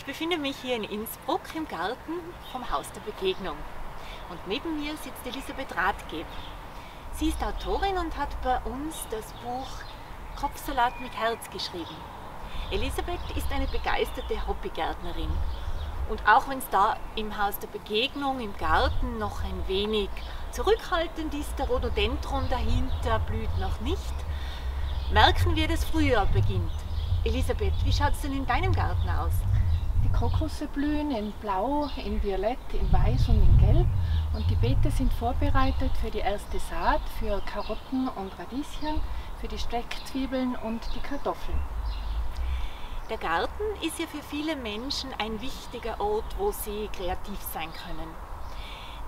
Ich befinde mich hier in Innsbruck im Garten vom Haus der Begegnung. Und neben mir sitzt Elisabeth Rathgeb. Sie ist Autorin und hat bei uns das Buch Kopfsalat mit Herz geschrieben. Elisabeth ist eine begeisterte Hobbygärtnerin. Und auch wenn es da im Haus der Begegnung, im Garten noch ein wenig zurückhaltend ist, der Rhododendron dahinter blüht noch nicht, merken wir, dass Frühjahr beginnt. Elisabeth, wie schaut es denn in deinem Garten aus? Die Krokusse blühen in Blau, in Violett, in Weiß und in Gelb und die Beete sind vorbereitet für die erste Saat, für Karotten und Radieschen, für die Streckzwiebeln und die Kartoffeln. Der Garten ist ja für viele Menschen ein wichtiger Ort, wo sie kreativ sein können.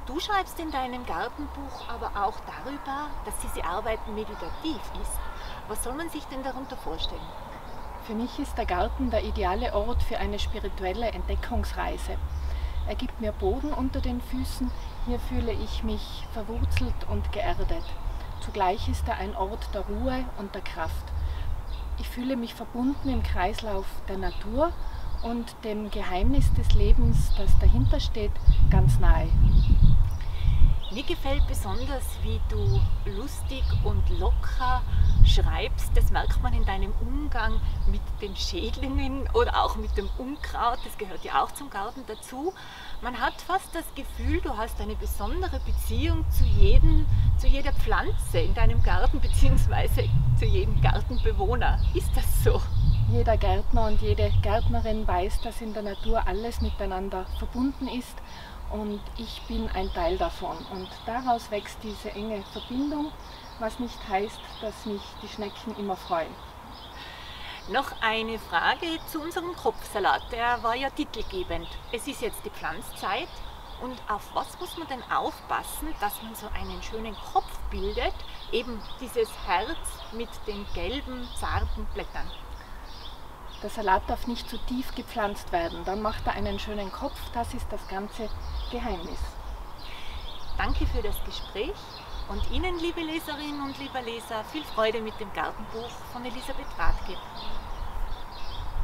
Du schreibst in deinem Gartenbuch aber auch darüber, dass diese Arbeit meditativ ist. Was soll man sich denn darunter vorstellen? Für mich ist der Garten der ideale Ort für eine spirituelle Entdeckungsreise. Er gibt mir Boden unter den Füßen, hier fühle ich mich verwurzelt und geerdet. Zugleich ist er ein Ort der Ruhe und der Kraft. Ich fühle mich verbunden im Kreislauf der Natur und dem Geheimnis des Lebens, das dahinter steht, ganz nahe. Mir gefällt besonders, wie du lustig und locker schreibst. Das merkt man in deinem Umgang mit den Schädlingen oder auch mit dem Unkraut. Das gehört ja auch zum Garten dazu. Man hat fast das Gefühl, du hast eine besondere Beziehung zu, jedem, zu jeder Pflanze in deinem Garten bzw. zu jedem Gartenbewohner. Ist das so? Jeder Gärtner und jede Gärtnerin weiß, dass in der Natur alles miteinander verbunden ist und ich bin ein Teil davon. Und daraus wächst diese enge Verbindung, was nicht heißt, dass mich die Schnecken immer freuen. Noch eine Frage zu unserem Kopfsalat. Der war ja titelgebend. Es ist jetzt die Pflanzzeit. Und auf was muss man denn aufpassen, dass man so einen schönen Kopf bildet? Eben dieses Herz mit den gelben, zarten Blättern. Der Salat darf nicht zu tief gepflanzt werden, dann macht er einen schönen Kopf. Das ist das ganze Geheimnis. Danke für das Gespräch und Ihnen, liebe Leserinnen und lieber Leser, viel Freude mit dem Gartenbuch von Elisabeth Rathgeb.